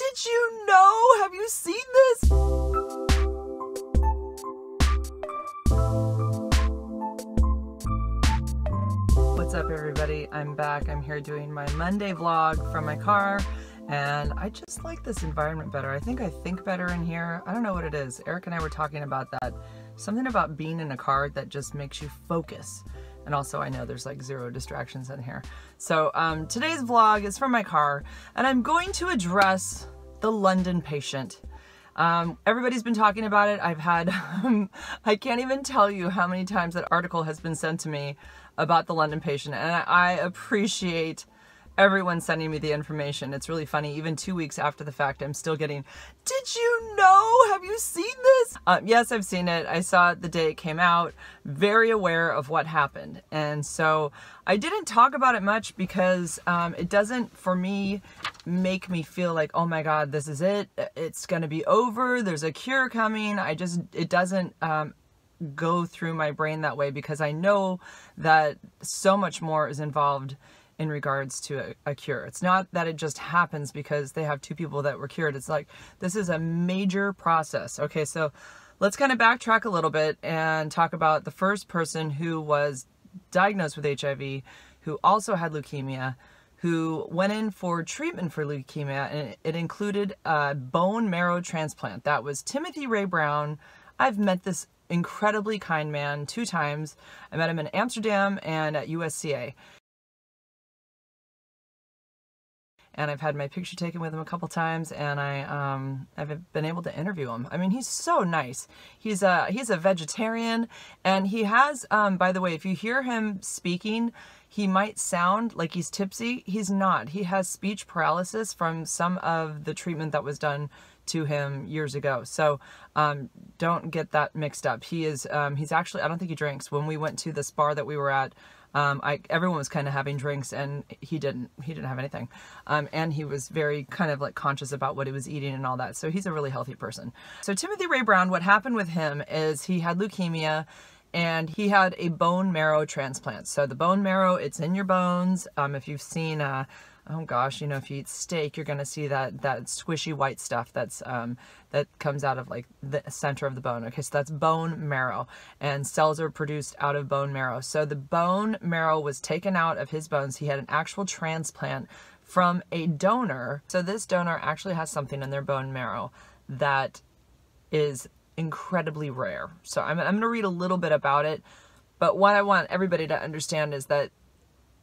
Did you know? Have you seen this? What's up, everybody? I'm back. I'm here doing my Monday vlog from my car, and I just like this environment better. I think I think better in here. I don't know what it is. Eric and I were talking about that. Something about being in a car that just makes you focus. And also, I know there's like zero distractions in here. So, um, today's vlog is from my car, and I'm going to address the London patient. Um, everybody's been talking about it. I've had, um, I can't even tell you how many times that article has been sent to me about the London patient, and I, I appreciate everyone sending me the information. It's really funny. Even two weeks after the fact, I'm still getting, did you know? Have you seen this? Um, yes, I've seen it. I saw it the day it came out, very aware of what happened. And so I didn't talk about it much because um, it doesn't, for me, make me feel like, oh my God, this is it. It's going to be over. There's a cure coming. I just, it doesn't um, go through my brain that way because I know that so much more is involved in regards to a, a, cure. It's not that it just happens because they have two people that were cured. It's like this is a major process. Okay, so let's kind of backtrack a little bit and talk about the first person who was diagnosed with HIV, who also had leukemia, who went in for treatment for leukemia, and it included a bone marrow transplant. That was Timothy Ray Brown. I've met this incredibly kind man two times. I met him in Amsterdam and at USCA. And I've had my picture taken with him a couple times, and I um, I've been able to interview him. I mean, he's so nice. He's a he's a vegetarian, and he has. Um, by the way, if you hear him speaking, he might sound like he's tipsy. He's not. He has speech paralysis from some of the treatment that was done to him years ago. So um, don't get that mixed up. He is. Um, he's actually. I don't think he drinks. When we went to this bar that we were at um, I, everyone was kind of having drinks and he didn't, he didn't have anything. Um, and he was very kind of like conscious about what he was eating and all that. So he's a really healthy person. So Timothy Ray Brown, what happened with him is he had leukemia and he had a bone marrow transplant. So the bone marrow, it's in your bones. Um, if you've seen, uh, oh gosh, you know, if you eat steak, you're going to see that, that squishy white stuff that's, um, that comes out of like the center of the bone. Okay, so that's bone marrow and cells are produced out of bone marrow. So the bone marrow was taken out of his bones. He had an actual transplant from a donor. So this donor actually has something in their bone marrow that is incredibly rare. So I'm, I'm going to read a little bit about it. But what I want everybody to understand is that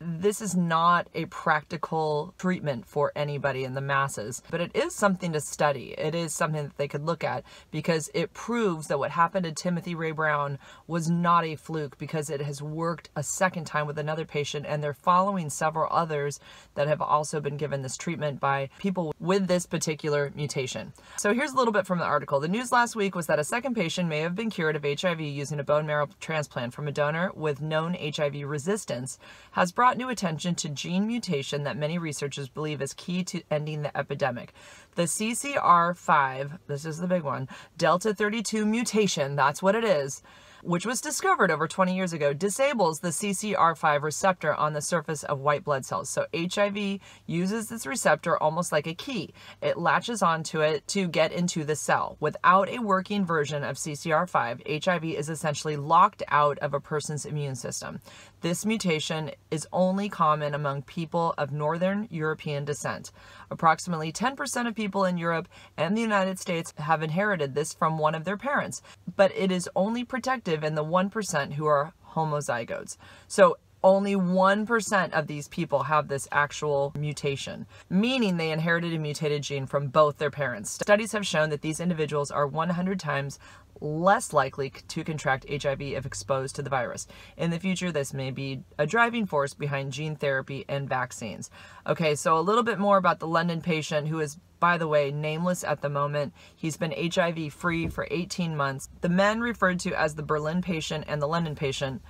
this is not a practical treatment for anybody in the masses, but it is something to study. It is something that they could look at because it proves that what happened to Timothy Ray Brown was not a fluke because it has worked a second time with another patient and they're following several others that have also been given this treatment by people with this particular mutation. So here's a little bit from the article. The news last week was that a second patient may have been cured of HIV using a bone marrow transplant from a donor with known HIV resistance has brought brought new attention to gene mutation that many researchers believe is key to ending the epidemic. The CCR5, this is the big one, Delta 32 mutation, that's what it is, which was discovered over 20 years ago, disables the CCR5 receptor on the surface of white blood cells. So HIV uses this receptor almost like a key. It latches onto it to get into the cell. Without a working version of CCR5, HIV is essentially locked out of a person's immune system. This mutation is only common among people of Northern European descent. Approximately 10% of people in Europe and the United States have inherited this from one of their parents, but it is only protective in the 1% who are homozygotes. So only 1% of these people have this actual mutation, meaning they inherited a mutated gene from both their parents. Studies have shown that these individuals are 100 times less likely to contract HIV if exposed to the virus. In the future, this may be a driving force behind gene therapy and vaccines. Okay, so a little bit more about the London patient who is by the way, nameless at the moment. He's been HIV free for 18 months. The men referred to as the Berlin patient and the London patient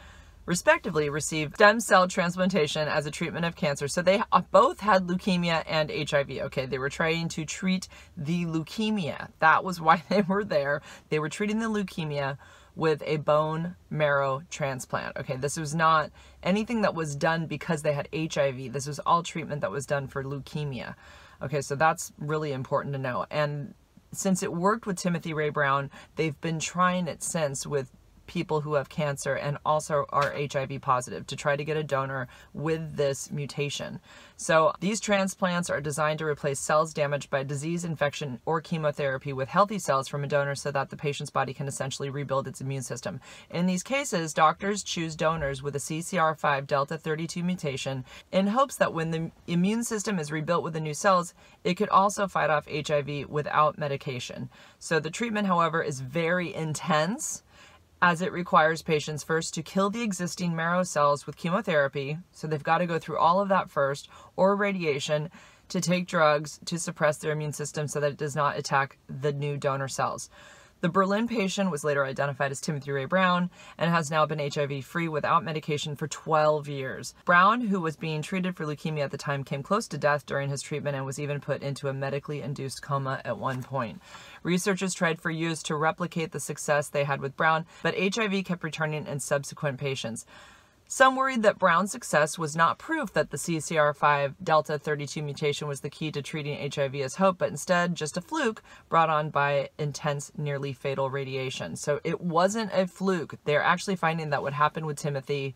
respectively received stem cell transplantation as a treatment of cancer. So they uh, both had leukemia and HIV. Okay, they were trying to treat the leukemia. That was why they were there. They were treating the leukemia with a bone marrow transplant. Okay, this was not anything that was done because they had HIV. This was all treatment that was done for leukemia. Okay, so that's really important to know. And since it worked with Timothy Ray Brown, they've been trying it since with people who have cancer and also are HIV positive to try to get a donor with this mutation. So these transplants are designed to replace cells damaged by disease, infection, or chemotherapy with healthy cells from a donor so that the patient's body can essentially rebuild its immune system. In these cases, doctors choose donors with a CCR5 delta 32 mutation in hopes that when the immune system is rebuilt with the new cells, it could also fight off HIV without medication. So the treatment, however, is very intense as it requires patients first to kill the existing marrow cells with chemotherapy. So they've got to go through all of that first, or radiation to take drugs to suppress their immune system so that it does not attack the new donor cells. The Berlin patient was later identified as Timothy Ray Brown and has now been HIV free without medication for 12 years. Brown, who was being treated for leukemia at the time, came close to death during his treatment and was even put into a medically induced coma at one point. Researchers tried for years to replicate the success they had with Brown, but HIV kept returning in subsequent patients. Some worried that Brown's success was not proof that the CCR5 delta 32 mutation was the key to treating HIV as hope, but instead just a fluke brought on by intense, nearly fatal radiation. So it wasn't a fluke. They're actually finding that what happened with Timothy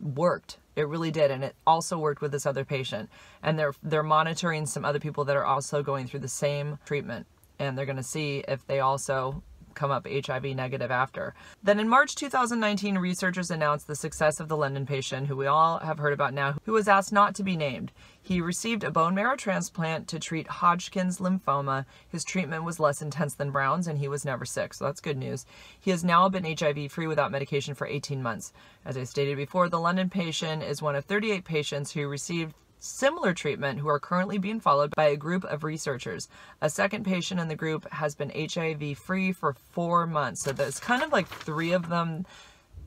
worked. It really did, and it also worked with this other patient. And they're they're monitoring some other people that are also going through the same treatment, and they're going to see if they also come up HIV negative after. Then in March 2019, researchers announced the success of the London patient, who we all have heard about now, who was asked not to be named. He received a bone marrow transplant to treat Hodgkin's lymphoma. His treatment was less intense than Brown's, and he was never sick, so that's good news. He has now been HIV free without medication for 18 months. As I stated before, the London patient is one of 38 patients who received similar treatment who are currently being followed by a group of researchers. A second patient in the group has been HIV free for four months. So there's kind of like three of them.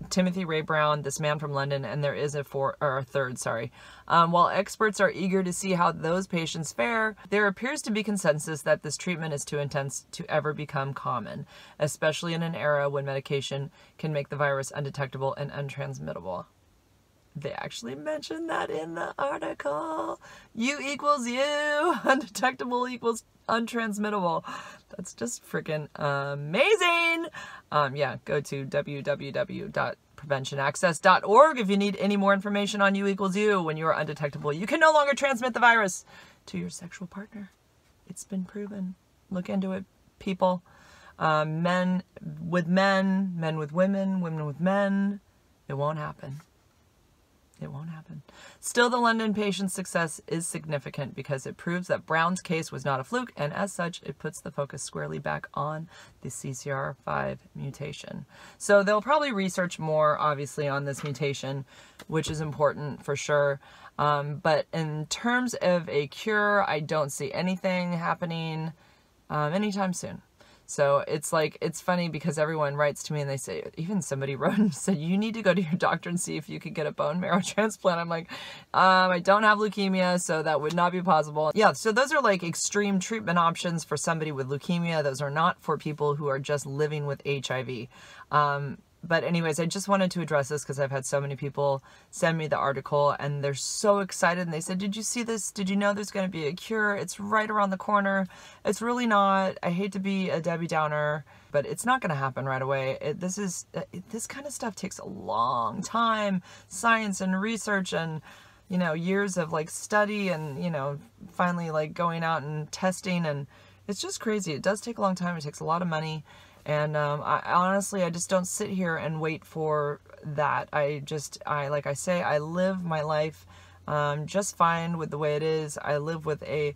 Timothy Ray Brown, this man from London, and there is a four or a third, sorry. Um, while experts are eager to see how those patients fare, there appears to be consensus that this treatment is too intense to ever become common, especially in an era when medication can make the virus undetectable and untransmittable. They actually mentioned that in the article. U equals U, undetectable equals untransmittable. That's just freaking amazing. Um, yeah, go to www.preventionaccess.org if you need any more information on U equals U when you are undetectable. You can no longer transmit the virus to your sexual partner. It's been proven. Look into it, people. Um, men with men, men with women, women with men. It won't happen. It won't happen. Still, the London patient's success is significant because it proves that Brown's case was not a fluke, and as such, it puts the focus squarely back on the CCR5 mutation. So they'll probably research more, obviously, on this mutation, which is important for sure. Um, but in terms of a cure, I don't see anything happening um, anytime soon. So it's like, it's funny because everyone writes to me and they say, even somebody wrote and said, you need to go to your doctor and see if you could get a bone marrow transplant. I'm like, um, I don't have leukemia, so that would not be possible. Yeah, so those are like extreme treatment options for somebody with leukemia. Those are not for people who are just living with HIV. Um, but anyways, I just wanted to address this because I've had so many people send me the article and they're so excited and they said, did you see this? Did you know there's going to be a cure? It's right around the corner. It's really not. I hate to be a Debbie Downer, but it's not going to happen right away. It, this is, it, this kind of stuff takes a long time, science and research and, you know, years of like study and, you know, finally like going out and testing and it's just crazy. It does take a long time. It takes a lot of money. And um, I, honestly, I just don't sit here and wait for that. I just, I like I say, I live my life um, just fine with the way it is. I live with a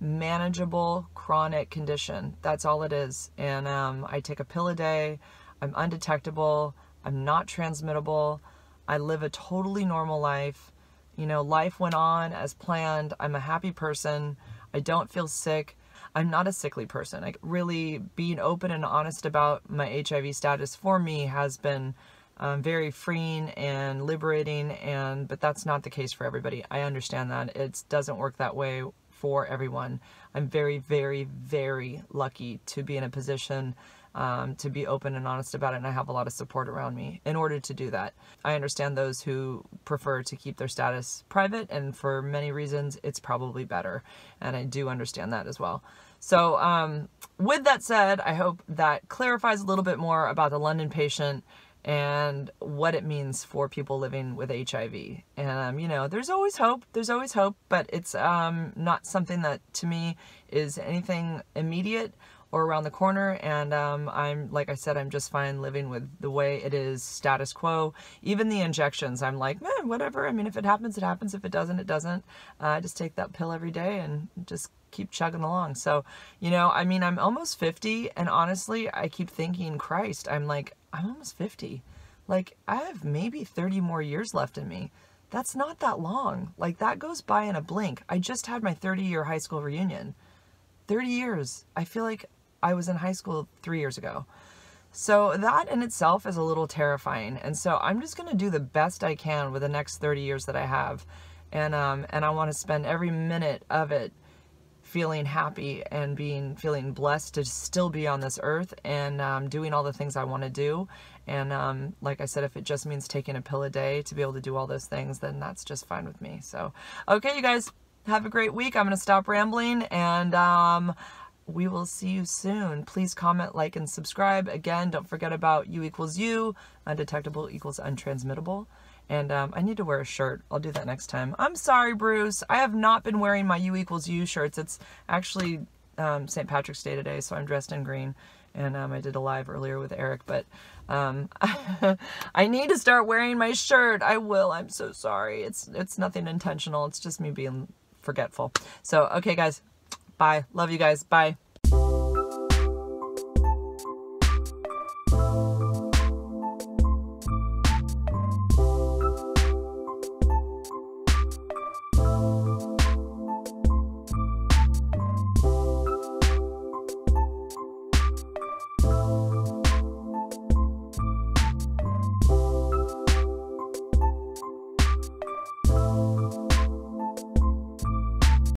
manageable chronic condition. That's all it is. And um, I take a pill a day. I'm undetectable. I'm not transmittable. I live a totally normal life. You know, life went on as planned. I'm a happy person. I don't feel sick. I'm not a sickly person. Like really being open and honest about my HIV status for me has been um, very freeing and liberating and but that's not the case for everybody. I understand that. It doesn't work that way for everyone. I'm very, very, very lucky to be in a position um, to be open and honest about it. And I have a lot of support around me in order to do that. I understand those who prefer to keep their status private, and for many reasons, it's probably better. And I do understand that as well. So, um, with that said, I hope that clarifies a little bit more about the London patient and what it means for people living with HIV. And, um, you know, there's always hope. There's always hope, but it's um, not something that to me is anything immediate or around the corner. And um, I'm, like I said, I'm just fine living with the way it is status quo. Even the injections, I'm like, man, whatever. I mean, if it happens, it happens. If it doesn't, it doesn't. Uh, I just take that pill every day and just keep chugging along. So, you know, I mean, I'm almost 50. And honestly, I keep thinking, Christ, I'm like, I'm almost 50. Like, I have maybe 30 more years left in me. That's not that long. Like, that goes by in a blink. I just had my 30 year high school reunion. 30 years. I feel like I was in high school three years ago. So that in itself is a little terrifying. And so I'm just going to do the best I can with the next 30 years that I have. And, um, and I want to spend every minute of it feeling happy and being feeling blessed to still be on this earth and um, doing all the things I want to do. And um, like I said, if it just means taking a pill a day to be able to do all those things, then that's just fine with me. So, okay, you guys, have a great week. I'm going to stop rambling and um, we will see you soon. Please comment, like, and subscribe. Again, don't forget about U equals U, undetectable equals untransmittable. And um, I need to wear a shirt. I'll do that next time. I'm sorry, Bruce. I have not been wearing my U equals U shirts. It's actually um, St. Patrick's Day today, so I'm dressed in green. And um, I did a live earlier with Eric, but um, I need to start wearing my shirt. I will. I'm so sorry. It's it's nothing intentional. It's just me being forgetful. So, okay, guys. Bye. Love you guys. Bye.